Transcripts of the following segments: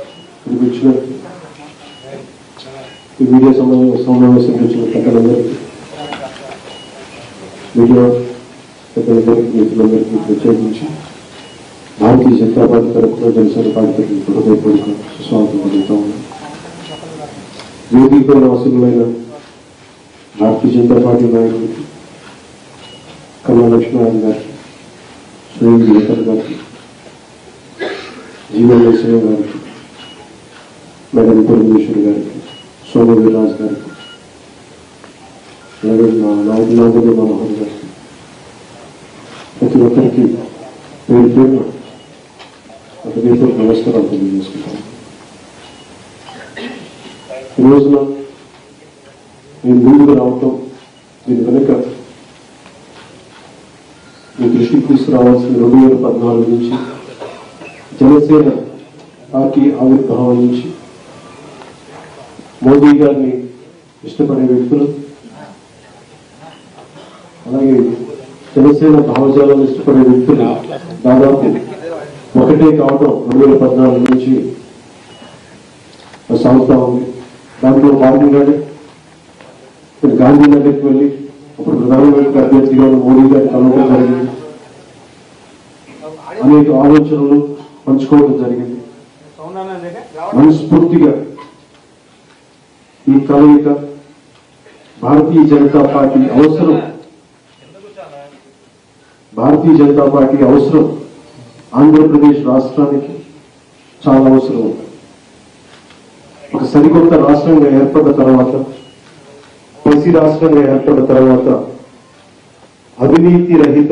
ఇక్కడికి వచ్చిన ఈ మీడియా సమావేశం సమావేశం వచ్చిన పెద్దలందరికీ మీడియా పెద్దలందరికీ మిత్రులందరికీ ప్రత్యేకించి భారతీయ జనతా పార్టీ తరఫున జనసేన పార్టీ తరఫున హృదయపూర్వక స్వాగతం పలుకుతా ఉన్నాను వేదిక వాసులైన భారతీయ జనతా పార్టీ నాయకులు కమల లక్ష్మణ్ గారికి స్వయం దినకర్ గారికి జీవన్ నరసింహ గారికి మేడం పురంధేశ్వరి గారికి సోమ వీర్రాజ్ గారికి అలాగే మా నాయకులు నాగరి మనోహర్ గారికి ప్రతి ఒక్కరికి పేరు పేరు హృదయపూర్వక నమస్కారాలు తెలియజేసుకుంటాను ఈ రోజున నేను ముందుకు రావటం దీని వెనుక మీ దృష్టికి తీసుకురావాల్సిన రెండు వేల పద్నాలుగు నుంచి జనసేన పార్టీ ఆవిర్భావం నుంచి మోదీ గారిని ఇష్టపడే వ్యక్తులు. అలాగే జనసేన భావజాలను ఇష్టపడే వ్యక్తులు దాదాపు ఒకటే కావటం రెండు వేల పద్నాలుగు నుంచి సాగుతా ఉంది. దాంట్లో భాగంగానే నేను గాంధీనగర్కి వెళ్ళి అప్పుడు ప్రధానమంత్రి అభ్యర్థిగా మోడీ గారి కలవడం జరిగింది. అనేక ఆలోచనలు పంచుకోవడం జరిగింది. మనస్ఫూర్తిగా ఈ కలయిక భారతీయ జనతా పార్టీ అవసరం. భారతీయ జనతా పార్టీ అవసరం. ఆంధ్రప్రదేశ్ రాష్ట్రానికి చాలా అవసరం. ఒక సరికొత్త రాష్ట్రంగా ఏర్పడ్డ తర్వాత పసి రాష్ట్రంగా ఏర్పడ్డ తర్వాత అవినీతి రహిత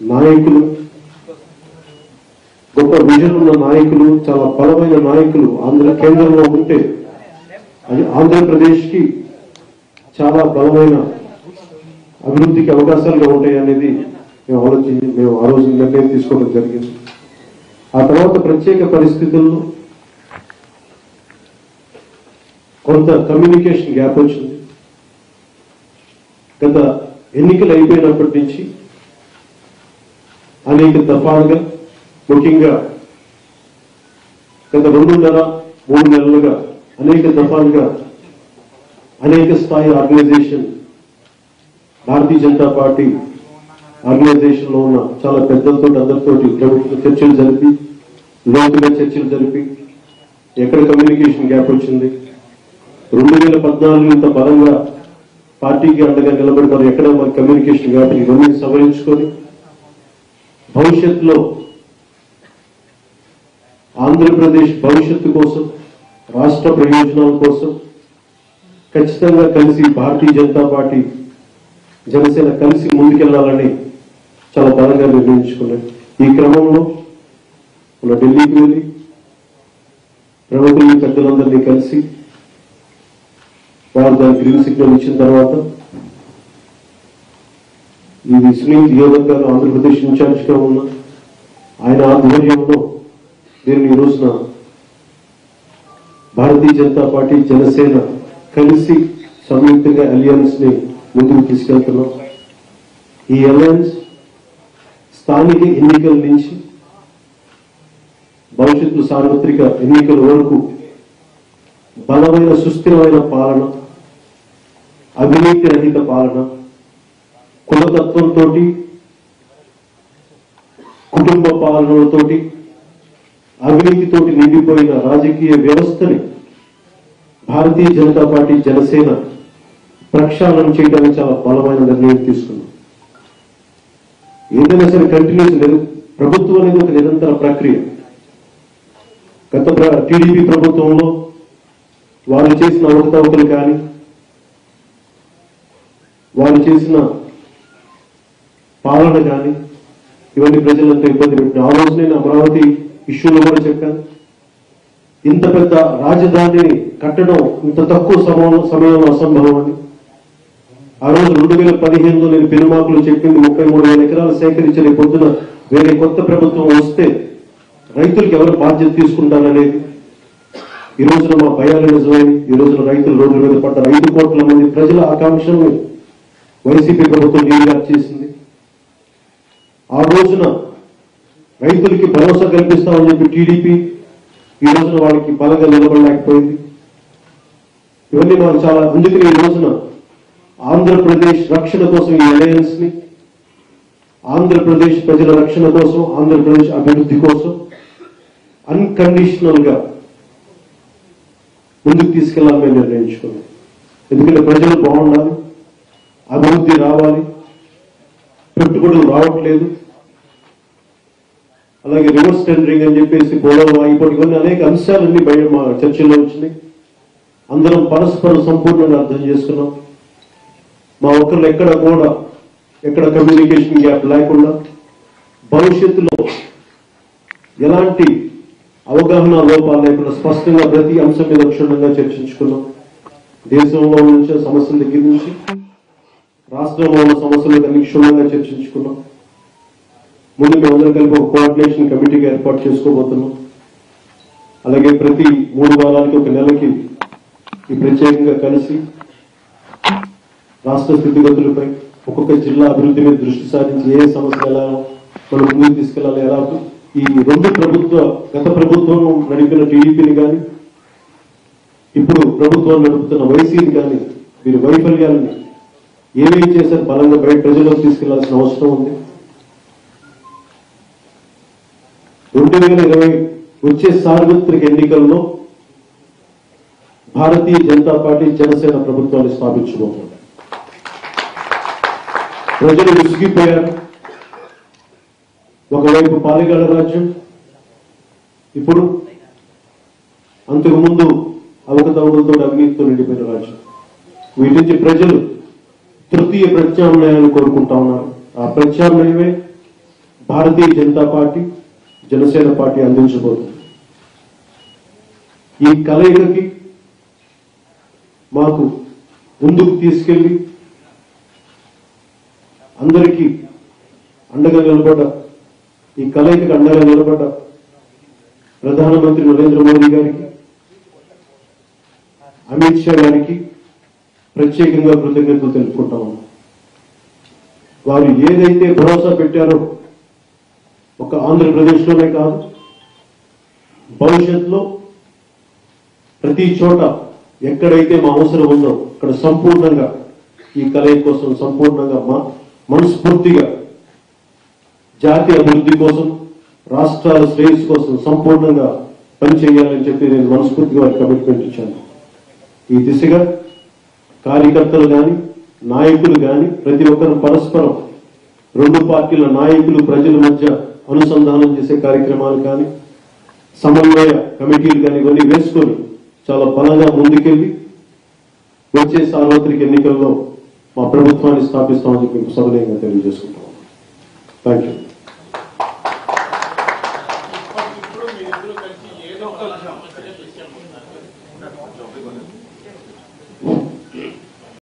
నాయకులు గొప్ప విజన్ ఉన్న నాయకులు చాలా బలమైన నాయకులు ఆంధ్ర కేంద్రంలో ఉంటే అది ఆంధ్రప్రదేశ్కి చాలా బలమైన అభివృద్ధికి అవకాశాలుగా ఉంటాయి అనేది మేము ఆలోచించి మేము ఆ రోజు నిర్ణయం తీసుకోవడం జరిగింది. ఆ తర్వాత ప్రత్యేక పరిస్థితుల్లో కొంత కమ్యూనికేషన్ గ్యాప్ వచ్చింది. గత ఎన్నికలు అయిపోయినప్పటి నుంచి అనేక దఫాలుగా ముఖ్యంగా గత రెండున్నర మూడు నెలలుగా అనేక దఫాలుగా అనేక స్థాయి ఆర్గనైజేషన్ భారతీయ జనతా పార్టీ ఆర్గనైజేషన్లో ఉన్న చాలా పెద్దలతో అందరితోటి ప్రభుత్వ చర్చలు జరిపి లోతుగా చర్చలు జరిపి ఎక్కడ కమ్యూనికేషన్ గ్యాప్ వచ్చింది? రెండు వేల పద్నాలుగు ఇంత బలంగా పార్టీకి అండగా నిలబడతారు ఎక్కడ మన కమ్యూనికేషన్ గ్యాప్? ఇవన్నీ సవరించుకొని భవిష్యత్తులో ఆంధ్రప్రదేశ్ భవిష్యత్తు కోసం రాష్ట్ర ప్రయోజనాల కోసం ఖచ్చితంగా కలిసి భారతీయ జనతా పార్టీ జనసేన కలిసి ముందుకెళ్ళాలని చాలా బలంగా నిర్ణయించుకున్నాయి ఈ క్రమంలో మన ఢిల్లీకి వెళ్ళి ప్రముఖులు పెద్దలందరినీ కలిసి వారు దాని గ్రీన్ సిగ్నల్ ఇచ్చిన తర్వాత ఇది సునీల్ యోగన్ గారు ఆంధ్రప్రదేశ్ ఇన్ఛార్జ్గా ఉన్న ఆయన ఆధ్వర్యంలో దీన్ని ఈ రోజున భారతీయ జనతా పార్టీ జనసేన కలిసి సంయుక్తంగా అలియన్స్ని ముందుకు తీసుకెళ్తున్నాం. ఈ అలయన్స్ స్థానిక ఎన్నికల నుంచి భవిష్యత్తు సార్వత్రిక ఎన్నికల వరకు బలమైన సుస్థిరమైన పాలన అవినీతి రహిత పాలన కులతత్వంతో కుటుంబ పాలనతోటి అవినీతితోటి నిండిపోయిన రాజకీయ వ్యవస్థని భారతీయ జనతా పార్టీ జనసేన ప్రక్షాళన చేయడానికి చాలా బలమైన నిర్ణయం తీసుకున్నాం. ఏదైనా సరే కంటిన్యూస్ ప్రభుత్వం అనేది ఒక నిరంతర ప్రక్రియ. గత టీడీపీ ప్రభుత్వంలో వాళ్ళు చేసిన అవకతవకలు కానీ వాళ్ళు చేసిన పాలన కానీ ఇవన్నీ ప్రజలంతా ఇబ్బంది పెట్టిన ఆ రోజు నేను అమరావతి ఇష్యూలో కూడా చెప్పాను. ఇంత పెద్ద రాజధానిని కట్టడం ఇంత తక్కువ సమయం సమయంలో అసంభవం అని. ఆ రోజు రెండు వేల పదిహేనులో నేను పెనుమాకులు చెప్పింది ముప్పై మూడు వేల ఎకరాలు సేకరించిన పొద్దున వేరే కొత్త ప్రభుత్వం వస్తే రైతులకు ఎవరు బాధ్యత తీసుకుంటారనేది. ఈ రోజున మా భయాలు నిజమైంది ఈ రోజున రైతులు రోడ్ల మీద పడ్డ ఐదు కోట్ల మంది ప్రజల ఆకాంక్షను వైసీపీ ప్రభుత్వం నీరుగా చేసింది. ఆ రోజున రైతులకి భరోసా కల్పిస్తామని చెప్పి టీడీపీ ఈ రోజున వాళ్ళకి బలంగా నిలబడలేకపోయింది. ఇవన్నీ మనం చాలా అందుకని ఈ రోజున ఆంధ్రప్రదేశ్ రక్షణ కోసం ఈ అలయన్స్ని ఆంధ్రప్రదేశ్ ప్రజల రక్షణ కోసం ఆంధ్రప్రదేశ్ అభివృద్ధి కోసం అన్కండిషనల్గా ముందుకు తీసుకెళ్ళాలని మేము నిర్ణయించుకున్నాం. ఎందుకంటే ప్రజలు బాగుండాలి అభివృద్ధి రావాలి పెట్టుబడులు రావట్లేదు. అలాగే రివర్స్ టెండరింగ్ అని చెప్పేసి గొడవ అయిపోయి ఇవన్నీ అనేక అంశాలన్నీ బయట మా చర్చల్లో వచ్చినాయి. అందరం పరస్పరం సంపూర్ణంగా అర్థం చేసుకున్నాం. మా ఒక్కరు ఎక్కడ కూడా ఎక్కడ కమ్యూనికేషన్ గ్యాప్ లేకుండా భవిష్యత్తులో ఎలాంటి అవగాహన లోపాలు లేకుండా స్పష్టంగా ప్రతి అంశం మీద క్షుణ్ణంగా చర్చించుకున్నాం. దేశంలో నుంచి సమస్యల దగ్గర నుంచి రాష్ట్రంలో ఉన్న సమస్యల అన్ని క్షుణ్ణంగా చర్చించుకున్నాం. ముందు మేమందరం కలిపి ఒక కోఆర్డినేషన్ కమిటీగా ఏర్పాటు చేసుకోబోతున్నాం. అలాగే ప్రతి మూడు వారాలకి ఒక నెలకి ఈ ప్రత్యేకంగా కలిసి రాష్ట్ర స్థితిగతులపై ఒక్కొక్క జిల్లా అభివృద్ధి మీద దృష్టి సారించి ఏ సమస్య ఎలా మనం ముందుకు తీసుకెళ్ళాలి ఎలా ఈ రెండు ప్రభుత్వ గత ప్రభుత్వం నడిపిన టీడీపీని కానీ ఇప్పుడు ప్రభుత్వం నడుపుతున్న వైసీని కానీ వీరి వైఫల్యాలని ఏమేం చేశారు బలంగా బయట ప్రజలకు తీసుకెళ్ళాల్సిన అవసరం ఉంది. రెండు వేల ఇరవై వచ్చే సార్వత్రిక ఎన్నికల్లో భారతీయ జనతా పార్టీ జనసేన ప్రభుత్వాన్ని స్థాపించబోతుంది ప్రజలు విసిగిపోయారు. ఒకవైపు పాలెగాల రాజ్యం. ఇప్పుడు అంతకుముందు అవకతవకలతో అవినీతితో నిండిపోయిన రాజ్యం. వీటి నుంచి ప్రజలు తృతీయ ప్రత్యామ్నాయాన్ని కోరుకుంటా ఉన్నారు. ఆ ప్రత్యామ్నాయమే భారతీయ జనతా పార్టీ జనసేన పార్టీ అందించబోతుంది ఈ కలయికకి మాకు ముందుకు తీసుకెళ్ళి అందరికీ అండగా నిలబడ్డ ఈ కలయికకు అండగా నిలబడ్డ ప్రధానమంత్రి నరేంద్ర మోదీ గారికి అమిత్ షా గారికి ప్రత్యేకంగా కృతజ్ఞతలు తెలుపుకుంటా ఉన్నాం. వారు ఏదైతే భరోసా పెట్టారో ఒక ఆంధ్రప్రదేశ్లోనే కాదు. భవిష్యత్తులో ప్రతి చోట ఎక్కడైతే మా అవసరం ఉందో అక్కడ సంపూర్ణంగా ఈ కలయిక కోసం సంపూర్ణంగా మా మనస్ఫూర్తిగా జాతి అభివృద్ధి కోసం రాష్ట్రాల శ్రేయస్సు కోసం సంపూర్ణంగా పనిచేయాలని చెప్పి నేను మనస్ఫూర్తిగా వారికి కమిట్మెంట్ ఇచ్చాను. ఈ దిశగా కార్యకర్తలు కానీ నాయకులు కానీ ప్రతి ఒక్కరు పరస్పరం రెండు పార్టీల నాయకులు ప్రజల మధ్య అనుసంధానం చేసే కార్యక్రమాలు కానీ సమన్వయ కమిటీలు కానీ ఇవన్నీ వేసుకొని చాలా బలంగా ముందుకెళ్ళి వచ్చే సార్వత్రిక ఎన్నికల్లో మా ప్రభుత్వాన్ని స్థాపిస్తామని చెప్పి సవినయంగా తెలియజేసుకుంటాం థ్యాంక్ యూ